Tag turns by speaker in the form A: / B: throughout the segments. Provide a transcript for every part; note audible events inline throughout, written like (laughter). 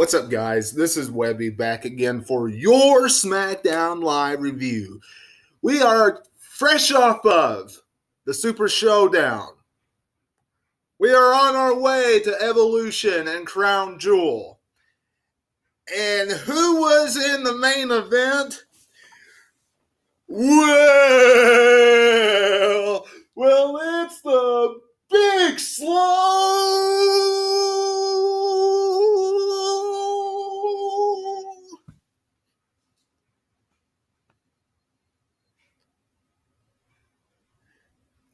A: What's up, guys? This is Webby back again for your SmackDown Live review. We are fresh off of the Super Showdown. We are on our way to Evolution and Crown Jewel. And who was in the main event? Well, well, it's the Big Slow.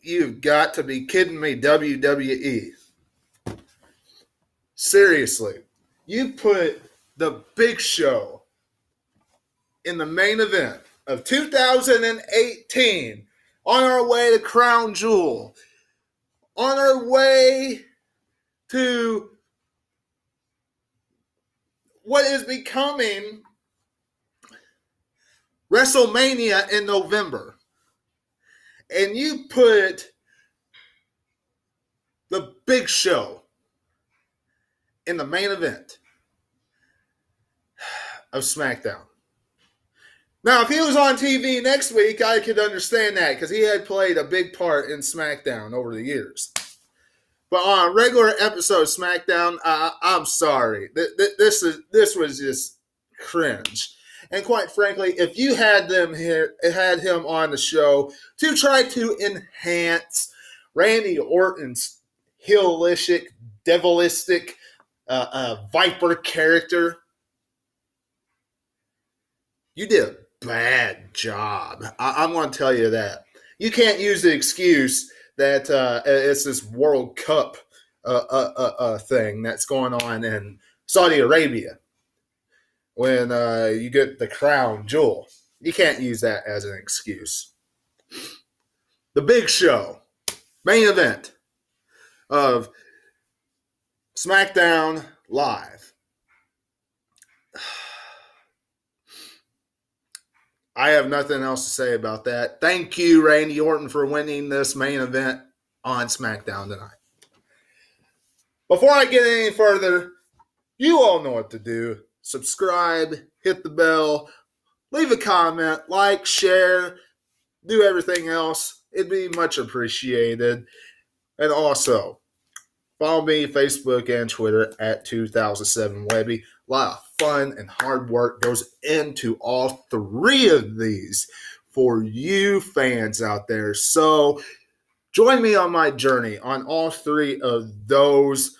A: You've got to be kidding me, WWE. Seriously, you put the big show in the main event of 2018 on our way to Crown Jewel, on our way to what is becoming WrestleMania in November. And you put the big show in the main event of SmackDown. Now, if he was on TV next week, I could understand that because he had played a big part in SmackDown over the years. But on a regular episode of SmackDown, uh, I'm sorry, this is this was just cringe. And quite frankly, if you had them here, had him on the show to try to enhance Randy Orton's heelistic, devilistic, uh, uh, Viper character, you did a bad job. I, am going to tell you that. You can't use the excuse that uh, it's this World Cup uh, uh, uh, uh thing that's going on in Saudi Arabia when uh, you get the crown jewel. You can't use that as an excuse. The big show, main event of SmackDown Live. (sighs) I have nothing else to say about that. Thank you, Randy Orton, for winning this main event on SmackDown tonight. Before I get any further, you all know what to do. Subscribe, hit the bell, leave a comment, like, share, do everything else. It'd be much appreciated. And also, follow me Facebook and Twitter at 2007 Webby. A lot of fun and hard work goes into all three of these for you fans out there. So join me on my journey on all three of those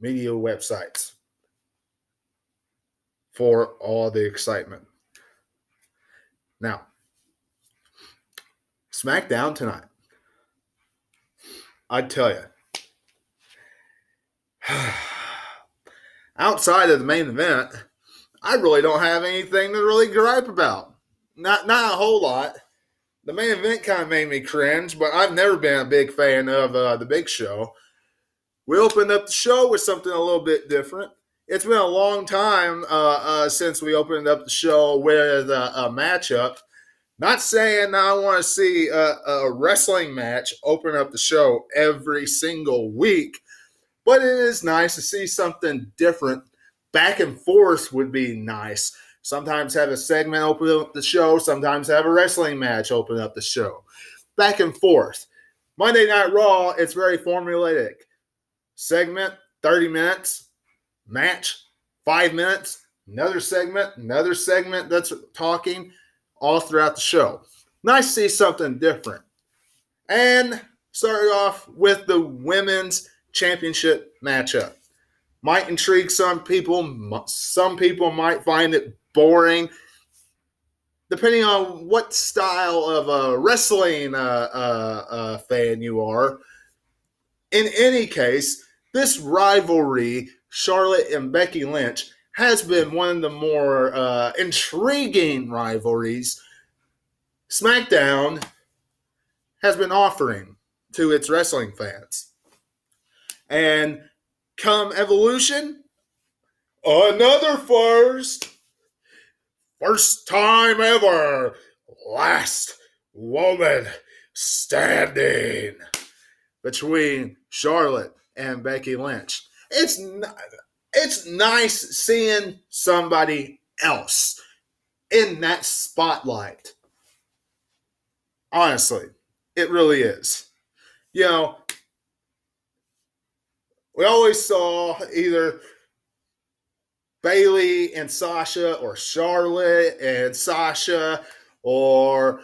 A: media websites for all the excitement. Now, SmackDown tonight. I tell you. (sighs) outside of the main event, I really don't have anything to really gripe about. Not not a whole lot. The main event kind of made me cringe, but I've never been a big fan of uh, the Big Show. We opened up the show with something a little bit different. It's been a long time uh, uh, since we opened up the show with a, a matchup. Not saying I want to see a, a wrestling match open up the show every single week, but it is nice to see something different. Back and forth would be nice. Sometimes have a segment open up the show, sometimes have a wrestling match open up the show. Back and forth. Monday Night Raw, it's very formulaic. Segment, 30 minutes. Match, five minutes. Another segment, another segment that's talking all throughout the show. Nice to see something different. And started off with the women's championship matchup. Might intrigue some people. Some people might find it boring, depending on what style of a wrestling uh, uh, uh, fan you are. In any case, this rivalry, Charlotte and Becky Lynch, has been one of the more uh, intriguing rivalries SmackDown has been offering to its wrestling fans. And come evolution, another first. First time ever. Last woman standing between Charlotte and Becky Lynch. It's it's nice seeing somebody else in that spotlight. Honestly, it really is. You know, we always saw either Bayley and Sasha or Charlotte and Sasha or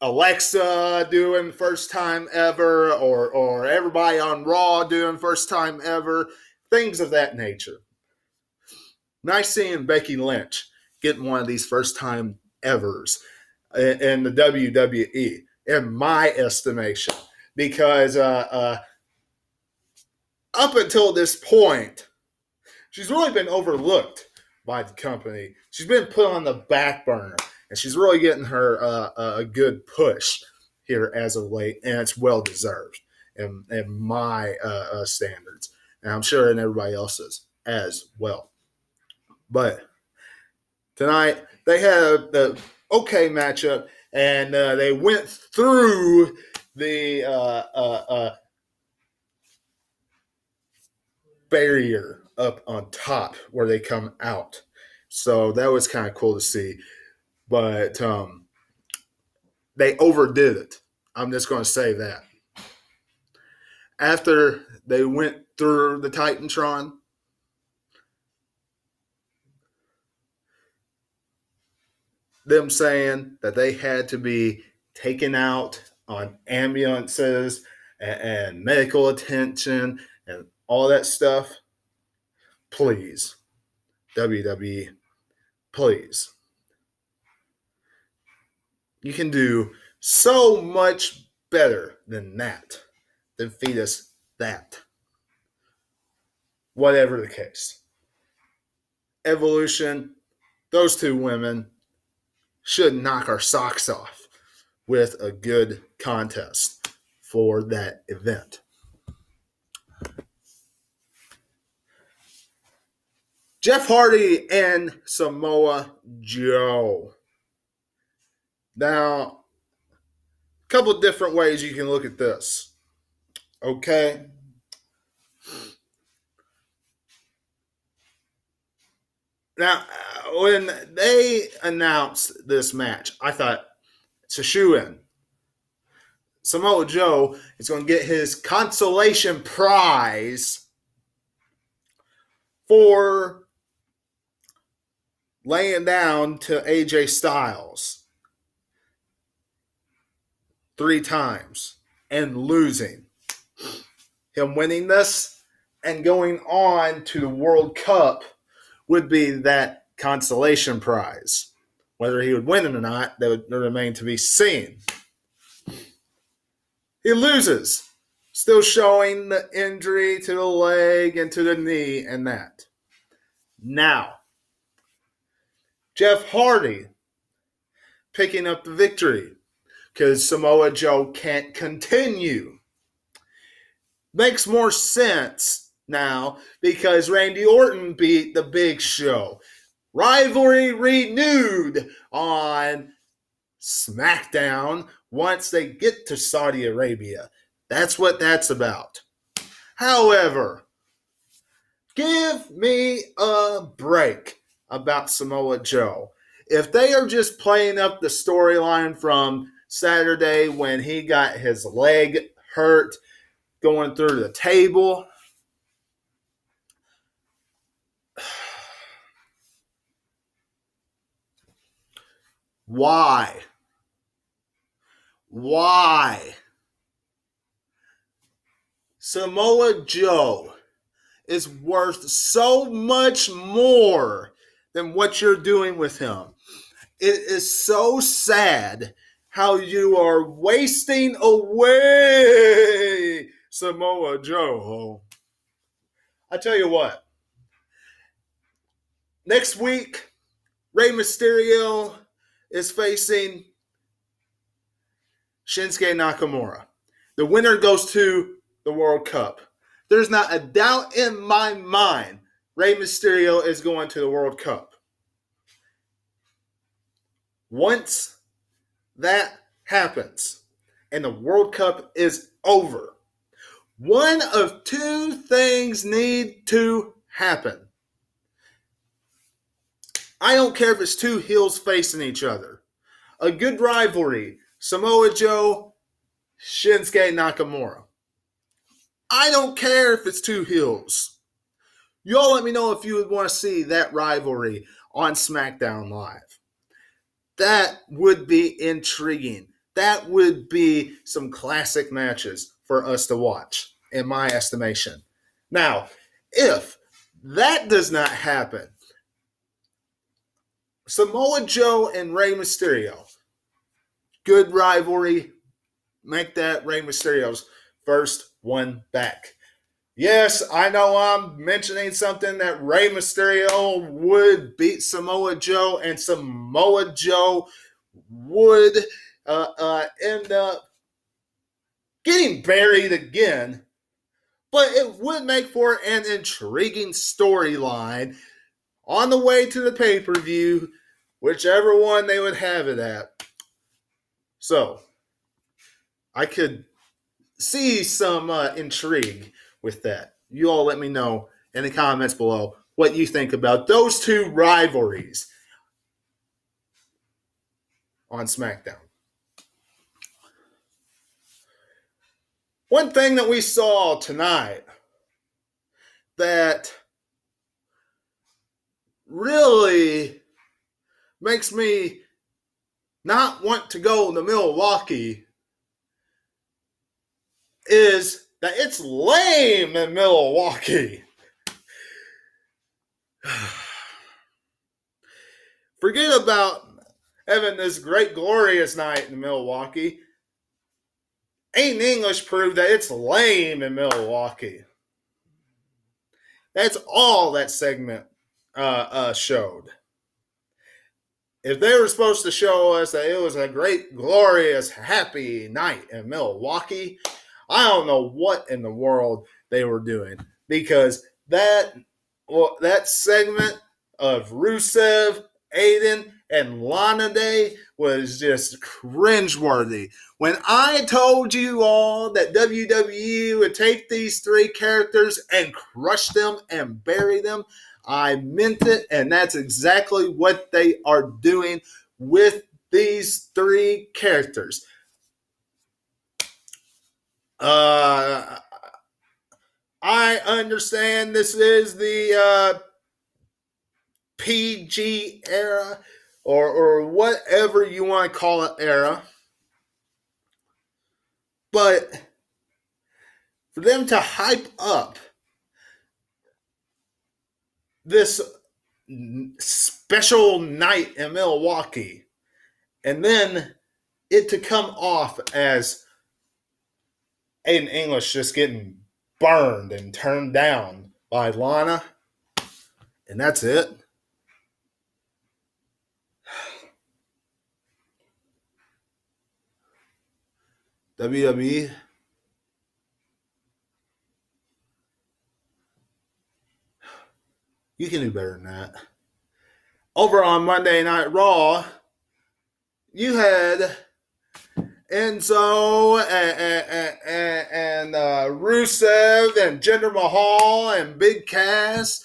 A: Alexa doing first time ever or or everybody on Raw doing first time ever, things of that nature. Nice seeing Becky Lynch getting one of these first time evers in, the WWE, in my estimation, because uh, uh, up until this point, she's really been overlooked by the company. She's been put on the back burner and she's really getting her uh, a good push here as of late, and it's well deserved in, in my uh, uh, standards, and I'm sure in everybody else's as well. But tonight they had the okay matchup, and uh, they went through the uh, uh, barrier up on top where they come out. So that was kind of cool to see but um, they overdid it. I'm just going to say that. After they went through the Titantron, them saying that they had to be taken out on ambulances and, and medical attention and all that stuff. Please, WWE, please you can do so much better than that, than feed us that. Whatever the case. Evolution, those two women should knock our socks off with a good contest for that event. Jeff Hardy and Samoa Joe. Now, a couple different ways you can look at this. Okay. Now, uh, when they announced this match, I thought it's a shoe in. Samoa Joe is going to get his consolation prize for laying down to AJ Styles three times and losing. Him winning this and going on to the World Cup would be that consolation prize. Whether he would win it or not, that would remain to be seen. He loses, still showing the injury to the leg and to the knee and that. Now, Jeff Hardy picking up the victory because Samoa Joe can't continue. Makes more sense now because Randy Orton beat the Big Show. Rivalry renewed on SmackDown once they get to Saudi Arabia. That's what that's about. However, give me a break about Samoa Joe. If they are just playing up the storyline from Saturday when he got his leg hurt going through the table. (sighs) Why? Why? Samoa Joe is worth so much more than what you're doing with him. It is so sad how you are wasting away Samoa Joe. I tell you what, next week, Rey Mysterio is facing Shinsuke Nakamura. The winner goes to the World Cup. There's not a doubt in my mind Rey Mysterio is going to the World Cup. Once that happens and the World Cup is over, one of two things need to happen. I don't care if it's two heels facing each other. A good rivalry, Samoa Joe, Shinsuke Nakamura. I don't care if it's two heels. Y'all let me know if you would want to see that rivalry on SmackDown Live. That would be intriguing. That would be some classic matches for us to watch, in my estimation. Now, if that does not happen, Samoa Joe and Rey Mysterio, good rivalry. Make that Rey Mysterio's first one back. Yes, I know I'm mentioning something that Rey Mysterio would beat Samoa Joe, and Samoa Joe would uh, uh, end up getting buried again. But it would make for an intriguing storyline on the way to the pay per view, whichever one they would have it at. So, I could see some uh, intrigue with that. You all let me know in the comments below what you think about those two rivalries on SmackDown. One thing that we saw tonight that really makes me not want to go to Milwaukee is that it's lame in Milwaukee. (sighs) Forget about having this great, glorious night in Milwaukee. Aiden English proved that it's lame in Milwaukee. That's all that segment uh, uh, showed. If they were supposed to show us that it was a great, glorious, happy night in Milwaukee, I don't know what in the world they were doing because that well, that segment of Rusev, Aiden, and Lana Day was just cringeworthy. When I told you all that WWE would take these three characters and crush them and bury them, I meant it, and that's exactly what they are doing with these three characters. Uh, I understand this is the uh, PG era or, or whatever you want to call it era. But for them to hype up this special night in Milwaukee and then it to come off as Aiden English just getting burned and turned down by Lana, and that's it. (sighs) WWE. (sighs) You can do better than that. Over on Monday Night Raw, you had Enzo and, and, and, uh, Rusev and Jinder Mahal and Big Cass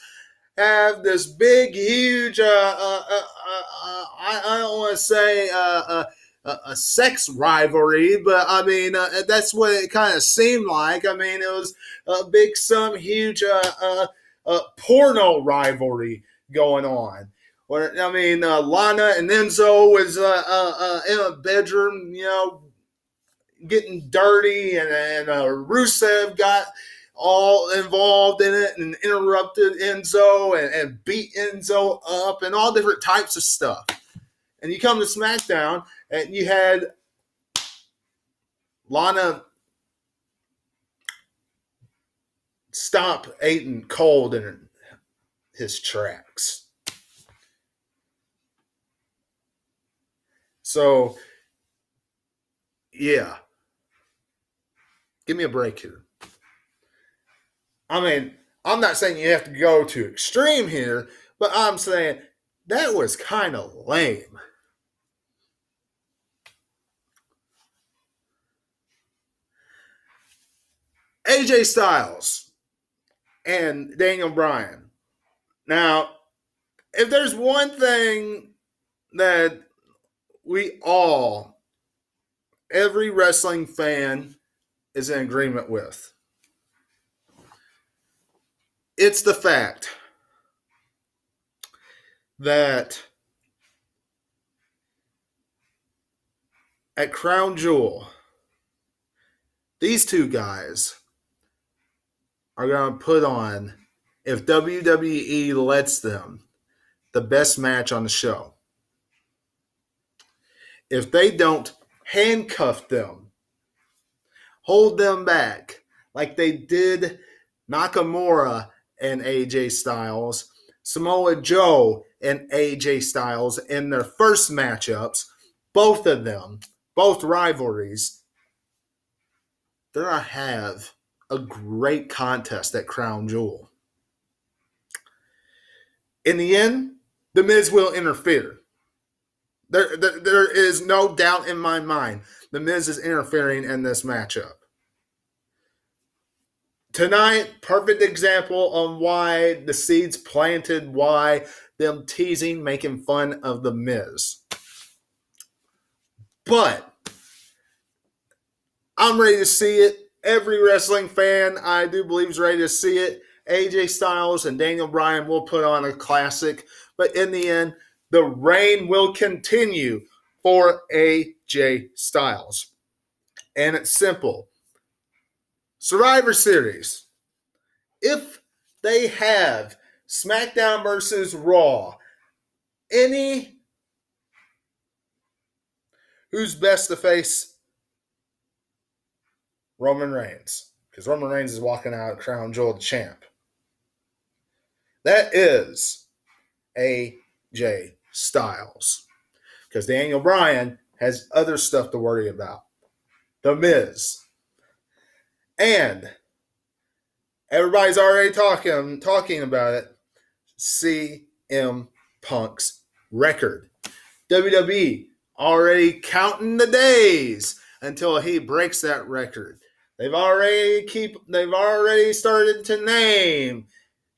A: have this big, huge, uh, uh, uh, uh I, I, don't want to say uh, a sex rivalry, but I mean, that's what it kind of seemed like. I mean, it was a big, some huge porno rivalry going on. I mean, Lana and Enzo was in a bedroom, you know, getting dirty, and, and uh, Rusev got all involved in it and interrupted Enzo and, and beat Enzo up and all different types of stuff. And you come to SmackDown and you had Lana stop Aiden cold in his tracks. So, yeah. Give me a break here. I mean, I'm not saying you have to go to extreme here, but I'm saying that was kind of lame. AJ Styles and Daniel Bryan. Now, if there's one thing that we all, every wrestling fan, is in agreement with, it's the fact that at Crown Jewel, these two guys are going to put on, if WWE lets them, the best match on the show. If they don't handcuff them, hold them back like they did Nakamura and AJ Styles, Samoa Joe and AJ Styles in their first matchups, both of them, both rivalries, they're going to have a great contest at Crown Jewel. In the end, The Miz will interfere. There, there, there is no doubt in my mind. The Miz is interfering in this matchup. Tonight, perfect example on why the seeds planted, why them teasing, making fun of the Miz. But I'm ready to see it. Every wrestling fan, I do believe, is ready to see it. AJ Styles and Daniel Bryan will put on a classic, but in the end, the reign will continue for AJ Styles. And it's simple Survivor Series, if they have SmackDown versus Raw, any who's best to face Roman Reigns? Because Roman Reigns is walking out Crown Jewel champ. That is AJ Styles. Because Daniel Bryan has other stuff to worry about. The Miz. And everybody's already talking talking about it. CM Punk's record. WWE already counting the days until he breaks that record. They've already keep they've already started to name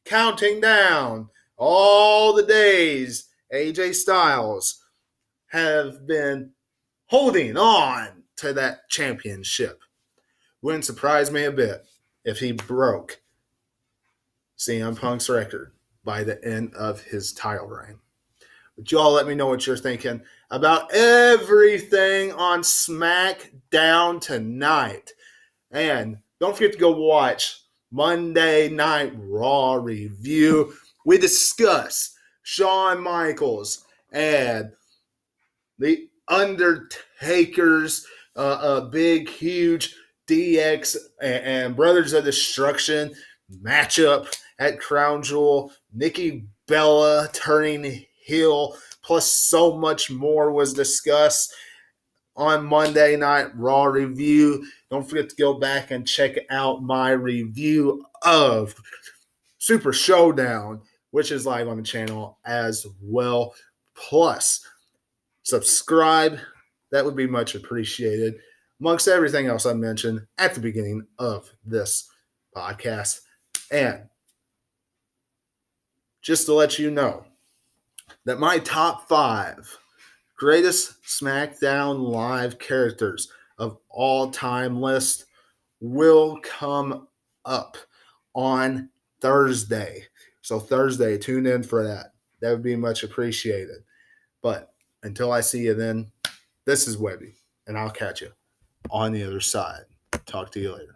A: counting down all the days AJ Styles have been holding on to that championship. Wouldn't surprise me a bit if he broke CM Punk's record by the end of his title reign. But y'all let me know what you're thinking about everything on SmackDown tonight. And don't forget to go watch Monday Night Raw review. We discuss Shawn Michaels and the Undertaker's uh, a big, huge DX and, and Brothers of Destruction matchup at Crown Jewel. Nikki Bella turning heel, plus so much more was discussed on Monday Night Raw review. Don't forget to go back and check out my review of Super Showdown, which is live on the channel as well. Plus, subscribe. That would be much appreciated amongst everything else I mentioned at the beginning of this podcast. And just to let you know that my top five greatest SmackDown Live characters of all time list will come up on Thursday. So, Thursday, tune in for that. That would be much appreciated. But until I see you then, this is Webby, and I'll catch you on the other side. Talk to you later.